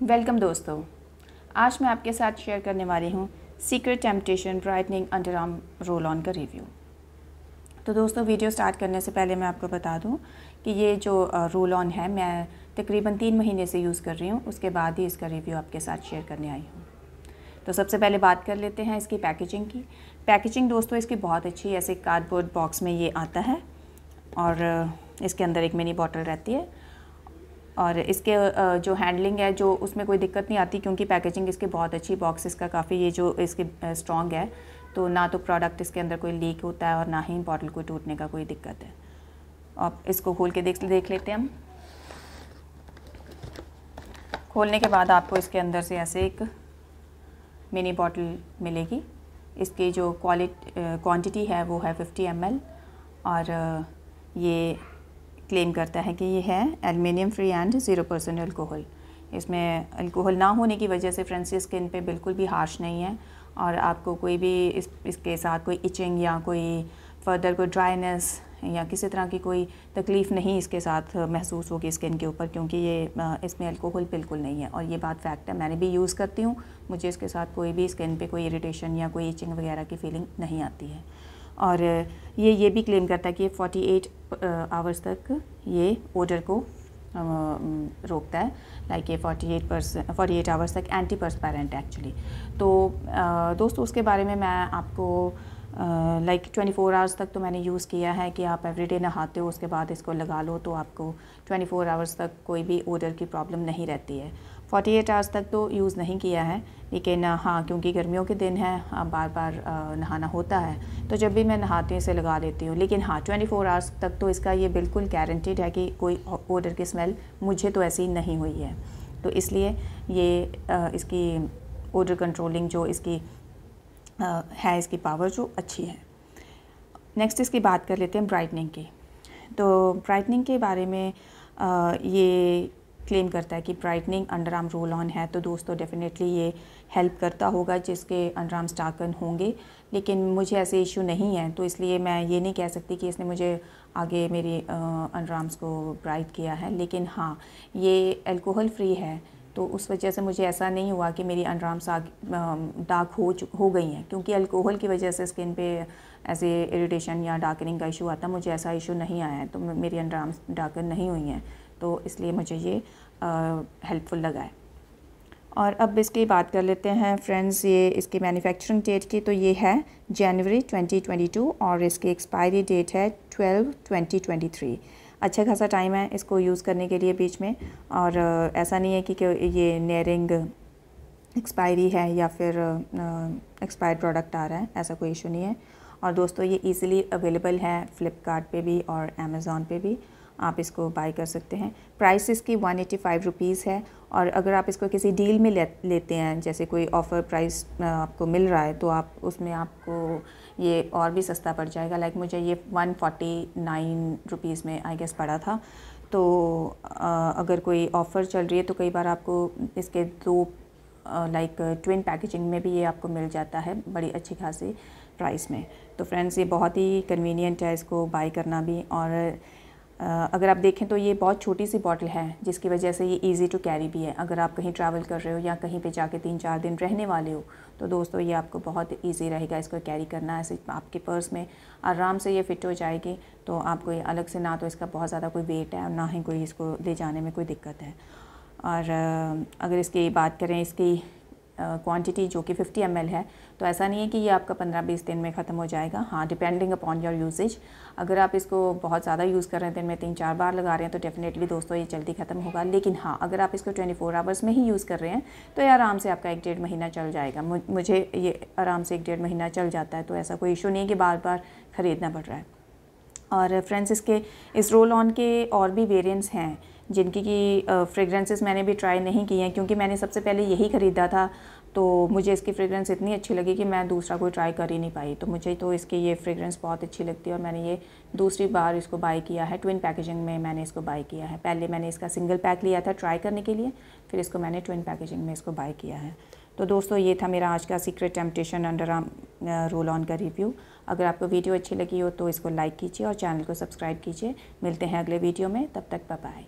Welcome दोस्तों। आज मैं आपके साथ शेयर करने वाली हूँ secret temptation brightening under arm roll on का रिव्यू तो दोस्तों वीडियो स्टार्ट करने से पहले मैं आपको बता दूँ कि ये जो रोल ऑन है, मैं तकरीबन तीन महीने से यूज़ कर रही हूँ, उसके बाद ही इसका रिव्यू आपके साथ शेयर करने आई हूँ। तो सबसे पहले बात कर लेते हैं इसकी पैकेजिंग की। पैकेजिंग दोस्तों, इसकी बहुत अच्छी ऐसे कार्डबोर्ड बॉक्स में ये आता है और इसके अंदर एक मिनी बॉटल रहती है। और इसके जो हैंडलिंग है, जो उसमें कोई दिक्कत नहीं आती क्योंकि पैकेजिंग इसकी बहुत अच्छी बॉक्स इसका काफ़ी ये जो इसकी स्ट्रॉन्ग है तो ना तो प्रोडक्ट इसके अंदर कोई लीक होता है और ना ही बॉटल को टूटने का कोई दिक्कत है। अब इसको खोल के देख देख लेते हैं हम। खोलने के बाद आपको इसके अंदर से ऐसे एक मिनी बॉटल मिलेगी। इसकी जो क्वालिटी क्वांटिटी है, वो है 50 एम और ये क्लेम करता है कि ये है aluminium free and zero percent alcohol इसमें अल्कोहल ना होने की वजह से फ्रेंसी स्किन पे बिल्कुल भी हार्श नहीं है और आपको कोई भी इस, इसके साथ कोई इचिंग या कोई फर्दर कोई ड्राइनेस या किसी तरह की कोई तकलीफ़ नहीं इसके साथ महसूस होगी स्किन के ऊपर क्योंकि ये इसमें अल्कोहल बिल्कुल नहीं है और ये बात फैक्ट है। मैंने भी यूज़ करती हूँ, मुझे इसके साथ कोई भी स्किन पे कोई इरिटेशन या कोई इचिंग वगैरह की फीलिंग नहीं आती है। और ये ये भी क्लेम करता है कि 48 आवर्स तक ये ओडर को रोकता है। लाइक ये 48 परसेंट फोर्टी एट आवर्स तक एंटी परस्पेरेंट एक्चुअली तो दोस्तों, उसके बारे में मैं आपको लाइक ट्वेंटी फोर आवर्स तक तो मैंने यूज़ किया है कि आप एवरीडे नहाते हो, उसके बाद इसको लगा लो तो आपको ट्वेंटी फोर आवर्स तक कोई भी ओडर की प्रॉब्लम नहीं रहती है। फोर्टी एट आवर्स तक तो यूज़ नहीं किया है। लेकिन हाँ क्योंकि गर्मियों के दिन हैं बार बार नहाना होता है तो जब भी मैं नहाती हूँ, इसे लगा लेती हूँ। लेकिन हाँ ट्वेंटी फोर आवर्स तक तो इसका ये बिल्कुल गारंटीड है कि कोई ओडर की स्मेल मुझे तो ऐसी नहीं हुई है। तो इसलिए ये इसकी ओडर कंट्रोलिंग जो इसकी है, इसकी पावर जो अच्छी है। नेक्स्ट इसकी बात कर लेते हैं ब्राइटनिंग की। तो ब्राइटनिंग के बारे में ये क्लेम करता है कि brightening under arm roll on है तो दोस्तों डेफिनेटली ये हेल्प करता होगा जिसके अंडर आर्म स्टाकन होंगे। लेकिन मुझे ऐसे इशू नहीं है तो इसलिए मैं ये नहीं कह सकती कि इसने मुझे आगे मेरी अंडर आर्म्स को ब्राइट किया है। लेकिन हाँ ये अल्कोहल फ्री है तो उस वजह से मुझे ऐसा नहीं हुआ कि मेरी अंडर आर्म्स डार्क हो हो गई हैं। क्योंकि अल्कोहल की वजह से स्किन पे ऐसे इरिटेशन या डार्कनिंग का इशू आता, मुझे ऐसा इशू नहीं आया है तो मेरी अंडर आर्म्स डार्कन नहीं हुई हैं। तो इसलिए मुझे ये हेल्पफुल लगा है। और अब इसकी बात कर लेते हैं फ्रेंड्स ये इसकी मैन्युफैक्चरिंग डेट की तो ये है जनवरी 2022 और इसकी एक्सपायरी डेट है 12 2023 अच्छा खासा टाइम है इसको यूज़ करने के लिए बीच में और ऐसा नहीं है कि, ये नेयरिंग एक्सपायरी है या फिर एक्सपायर्ड प्रोडक्ट आ रहा है ऐसा कोई इशू नहीं है। और दोस्तों ये इजीली अवेलेबल है फ़्लिपकार्ट पे भी और अमेज़ोन पे भी। आप इसको बाई कर सकते हैं। प्राइस इसकी वन एटी फाइव रुपीज़ है और अगर आप इसको किसी डील में ले, लेते हैं जैसे कोई ऑफ़र प्राइस आपको मिल रहा है तो आप उसमें आपको ये और भी सस्ता पड़ जाएगा। लाइक मुझे ये वन फोर्टी नाइन रुपीज़ में आई गेस पड़ा था। तो आ, अगर कोई ऑफ़र चल रही है तो कई बार आपको इसके दो लाइक ट्विन पैकेजिंग में भी ये आपको मिल जाता है बड़ी अच्छी खासी प्राइस में। तो फ्रेंड्स ये बहुत ही कन्वीनियंट है इसको बाई करना भी और अगर आप देखें तो ये बहुत छोटी सी बॉटल है, जिसकी वजह से ये इजी टू कैरी भी है। अगर आप कहीं ट्रैवल कर रहे हो या कहीं पे जाके तीन चार दिन रहने वाले हो तो दोस्तों ये आपको बहुत इजी रहेगा इसको कैरी करना। ऐसे आपके पर्स में आराम से ये फ़िट हो जाएगी तो आपको ये अलग से ना तो इसका बहुत ज़्यादा कोई वेट है और ना ही कोई इसको ले जाने में कोई दिक्कत है। और अगर इसकी बात करें, इसकी क्वांटिटी जो कि 50 एम है तो ऐसा नहीं है कि ये आपका 15-20 दिन में ख़त्म हो जाएगा। हाँ डिपेंडिंग अपॉन योर यूजेज अगर आप इसको बहुत ज़्यादा यूज़ कर रहे हैं, दिन में तीन चार बार लगा रहे हैं तो डेफिनेटली दोस्तों ये जल्दी ख़त्म होगा। लेकिन हाँ अगर आप इसको 24 आवर्स में ही यूज़ कर रहे हैं तो ये आराम से आपका एक डेढ़ महीना चल जाएगा। मुझे ये आराम से एक डेढ़ महीना चल जाता है तो ऐसा कोई इशू नहीं है कि बार बार ख़रीदना पड़ रहा है। और फ्रेंड्स इसके, इस रोल ऑन के और भी वेरियंट्स हैं। जिनकी की फ्रेगरेंसेस मैंने भी ट्राई नहीं की हैं, क्योंकि मैंने सबसे पहले यही ख़रीदा था तो मुझे इसकी फ्रेगरेंस इतनी अच्छी लगी कि मैं दूसरा कोई ट्राई कर ही नहीं पाई। तो मुझे तो इसकी ये फ्रेगरेंस बहुत अच्छी लगती है और मैंने ये दूसरी बार इसको बाई किया है ट्विन पैकेजिंग में मैंने इसको बाई किया है। पहले मैंने इसका सिंगल पैक लिया था ट्राई करने के लिए, फिर इसको मैंने ट्विन पैकेजिंग में इसको बाई किया है। तो दोस्तों, ये था मेरा आज का secret temptation under roll on का रिव्यू अगर आपको वीडियो अच्छी लगी हो तो इसको लाइक कीजिए और चैनल को सब्सक्राइब कीजिए। मिलते हैं अगले वीडियो में, तब तक बाय